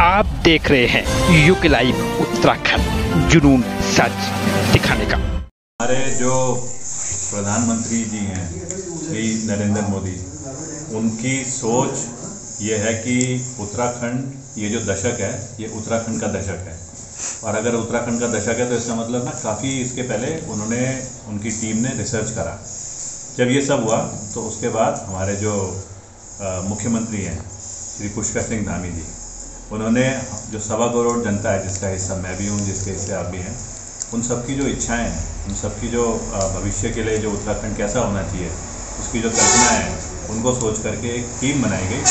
आप देख रहे हैं युग लाइव उत्तराखंड, जुनून सच दिखाने का। हमारे जो प्रधानमंत्री जी हैं, श्री नरेंद्र मोदी, उनकी सोच ये है कि उत्तराखंड, ये जो दशक है, ये उत्तराखंड का दशक है। और अगर उत्तराखंड का दशक है तो इसका मतलब ना काफ़ी इसके पहले उन्होंने, उनकी टीम ने रिसर्च करा। जब ये सब हुआ तो उसके बाद हमारे जो मुख्यमंत्री हैं, श्री पुष्कर सिंह धामी जी उन्होंने जो सवा करोड़ जनता है, जिसका हिस्सा मैं भी हूँ, जिसके हिस्से आप भी हैं, उन सबकी जो इच्छाएँ हैं, उन सबकी जो भविष्य के लिए जो उत्तराखंड कैसा होना चाहिए, उसकी जो कल्पना है, उनको सोच करके एक टीम बनाई गई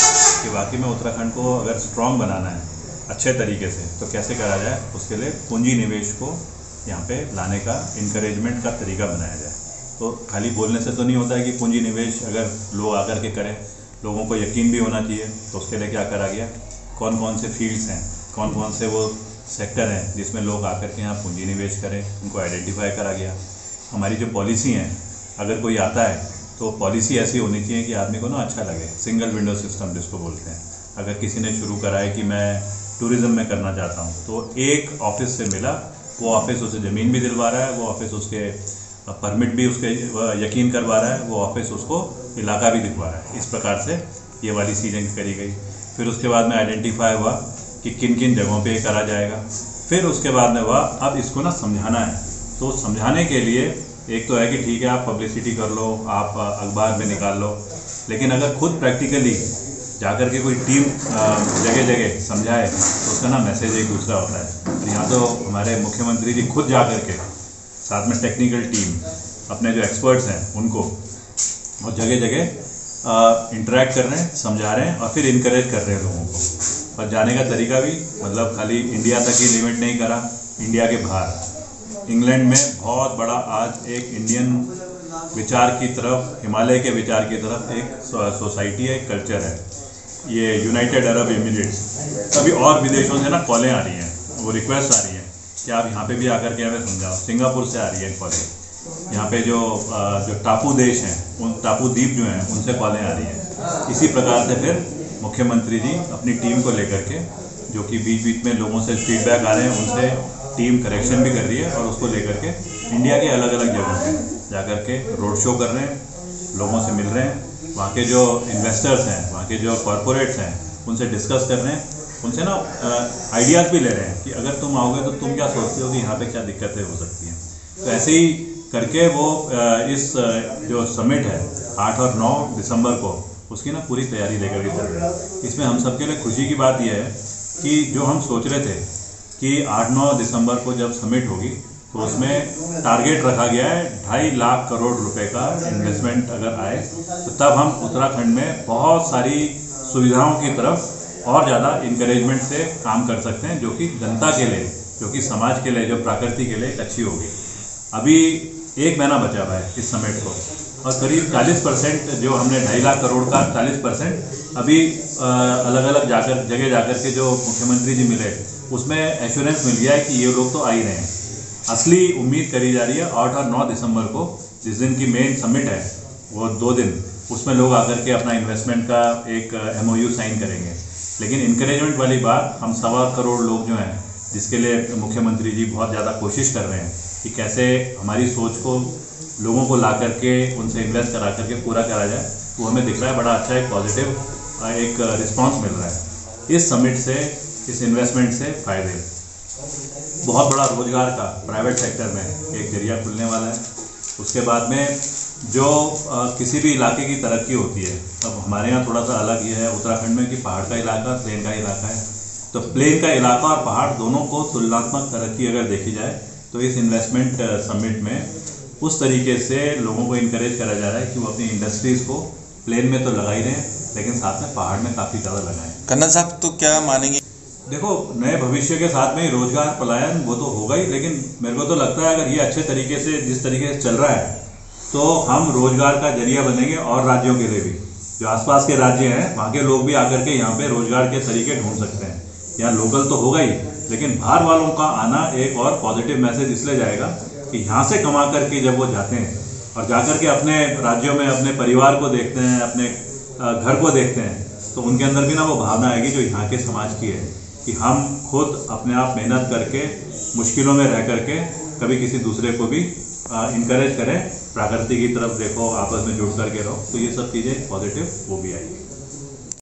कि वाकई में उत्तराखंड को अगर स्ट्रॉन्ग बनाना है, अच्छे तरीके से तो कैसे करा जाए, उसके लिए पूंजी निवेश को यहाँ पे लाने का इनक्रेजमेंट का तरीका बनाया जाए। तो खाली बोलने से तो नहीं होता है कि पूंजी निवेश अगर लोग आकर के करें, लोगों को यकीन भी होना चाहिए तो उसके लिए क्या करा गया? कौन कौन से फील्ड्स हैं, कौन कौन से वो सेक्टर हैं जिसमें लोग आकर के यहाँ पूंजी निवेश करें, उनको आइडेंटिफाई करा गया। हमारी जो पॉलिसी हैं, अगर कोई आता है तो पॉलिसी ऐसी होनी चाहिए कि आदमी को ना अच्छा लगे सिंगल विंडो सिस्टम जिसको बोलते हैं। अगर किसी ने शुरू करा है कि मैं टूरिज़्म में करना चाहता हूँ तो एक ऑफ़िस से मिला, वो ऑफ़िस उसे ज़मीन भी दिलवा रहा है, वो ऑफ़िस उसके परमिट भी उसके यकीन करवा रहा है, वो ऑफ़िस उसको इलाका भी दिखवा रहा है। इस प्रकार से ये वाली चीज़ें करी गई। फिर उसके बाद में आइडेंटिफाई हुआ कि किन किन जगहों पे करा जाएगा। फिर उसके बाद में हुआ, अब इसको ना समझाना है। तो समझाने के लिए एक तो है कि ठीक है, आप पब्लिसिटी कर लो, आप अखबार में निकाल लो। लेकिन अगर खुद प्रैक्टिकली जाकर के कोई टीम जगह जगह समझाए तो उसका ना मैसेज एक दूसरा होता है। तो यहाँ तो हमारे मुख्यमंत्री जी खुद जा कर के, साथ में टेक्निकल टीम अपने जो एक्सपर्ट्स हैं, उनको, और जगह जगह इंटरेक्ट कर रहे हैं, समझा रहे हैं और फिर इनक्रेज कर रहे हैं लोगों को। और जाने का तरीका भी मतलब खाली इंडिया तक ही लिमिट नहीं करा इंडिया के बाहर। इंग्लैंड में बहुत बड़ा आज एक इंडियन विचार की तरफ़ हिमालय के विचार की तरफ़ एक सोसाइटी है, एक कल्चर है। ये यूनाइटेड अरब एमिरेट्स अभी और विदेशों से ना कॉलें आ रही हैं, वो रिक्वेस्ट आ रही हैं कि आप यहाँ पे भी आकर के हमें समझाओ। सिंगापुर से आ रही है कॉलें यहाँ पे जो जो टापू देश हैं, उन टापू द्वीप जो हैं, उनसे कॉलें आ रही हैं। इसी प्रकार से फिर मुख्यमंत्री जी अपनी टीम को लेकर के, जो कि बीच बीच में लोगों से फीडबैक आ रहे हैं, उनसे टीम करेक्शन भी कर रही है और उसको लेकर के इंडिया के अलग अलग जगहों पे जाकर के रोड शो कर रहे हैं, लोगों से मिल रहे हैं। वहाँ के जो इन्वेस्टर्स हैं, वहाँ के जो कॉरपोरेट्स हैं, उनसे डिस्कस कर रहे हैं। उनसे ना आइडियाज़ भी ले रहे हैं कि अगर तुम आओगे तो तुम क्या सोचते हो कि यहाँ पे क्या दिक्कतें हो सकती हैं। तो ऐसे ही करके वो इस जो समिट है, आठ और नौ दिसंबर को, उसकी ना पूरी तैयारी लेकर के चल रहे हैं। इसमें हम सबके लिए खुशी की बात यह है कि जो हम सोच रहे थे कि आठ नौ दिसंबर को जब समिट होगी तो उसमें टारगेट रखा गया है ढाई लाख करोड़ रुपए का इन्वेस्टमेंट अगर आए तो तब हम उत्तराखंड में बहुत सारी सुविधाओं की तरफ़ और ज़्यादा इंकरेजमेंट से काम कर सकते हैं, जो कि जनता के लिए, जो कि समाज के लिए, जो प्रकृति के लिए अच्छी होगी। अभी एक महीना बचा हुआ है इस समिट को। और करीब 40 परसेंट जो हमने ढाई लाख करोड़ का 40 परसेंट अभी अलग अलग जाकर, जगह जाकर के जो मुख्यमंत्री जी मिले, उसमें एश्योरेंस मिल गया है कि ये लोग तो आ ही रहे हैं। असली उम्मीद करी जा रही है आठ और नौ दिसंबर को, जिस दिन की मेन समिट है, वो दो दिन, उसमें लोग आकर के अपना इन्वेस्टमेंट का एक एमओयू साइन करेंगे। लेकिन इंकरेजमेंट वाली बात, हम सवा करोड़ लोग जो हैं, जिसके लिए मुख्यमंत्री जी बहुत ज़्यादा कोशिश कर रहे हैं कि कैसे हमारी सोच को लोगों को ला करके उनसे इन्वेस्ट करा करके पूरा करा जाए वो हमें दिख रहा है बड़ा अच्छा एक पॉजिटिव एक रिस्पांस मिल रहा है। इस समिट से इस इन्वेस्टमेंट से फ़ायदे। बहुत बड़ा रोज़गार का प्राइवेट सेक्टर में एक ज़रिया खुलने वाला है। उसके बाद में जो अ, किसी भी इलाके की तरक्की होती है अब हमारे यहाँ थोड़ा सा अलग ये है उत्तराखंड में कि पहाड़ का इलाका प्लेन का इलाका है। तो प्लेन का इलाका और पहाड़ दोनों को तुलनात्मक तरक्की अगर देखी जाए तो इस इन्वेस्टमेंट समिट में उस तरीके से लोगों को इनक्रेज करा जा रहा है कि वो अपनी इंडस्ट्रीज़ को प्लेन में तो लगा ही रहे हैं लेकिन साथ में पहाड़ में काफ़ी ज़्यादा लगाएँ। कन्ना साहब तो क्या मानेंगे? देखो नए भविष्य के साथ में ही रोज़गार पलायन वो तो होगा ही लेकिन मेरे को तो लगता है अगर ये अच्छे तरीके से जिस तरीके से चल रहा है तो हम रोज़गार का ज़रिया बनेंगे और राज्यों के लिए भी। जो आसपास के राज्य हैं वहाँ के लोग भी आकर के यहाँ पे रोज़गार के तरीके ढूंढ सकते हैं। यहाँ लोकल तो होगा ही लेकिन बाहर वालों का आना एक और पॉजिटिव मैसेज इसलिए जाएगा कि यहाँ से कमा करके जब वो जाते हैं और जाकर के अपने राज्यों में, अपने परिवार को देखते हैं, अपने घर को देखते हैं तो उनके अंदर भी ना वो भावना आएगी जो यहाँ के समाज की है कि हम खुद अपने आप मेहनत करके, मुश्किलों में रह करके कभी किसी दूसरे को भी इंकरेज करें प्रकृति की तरफ़ देखो, आपस में जुड़ करके रहो तो ये सब चीज़ें पॉजिटिव वो भी आएगी।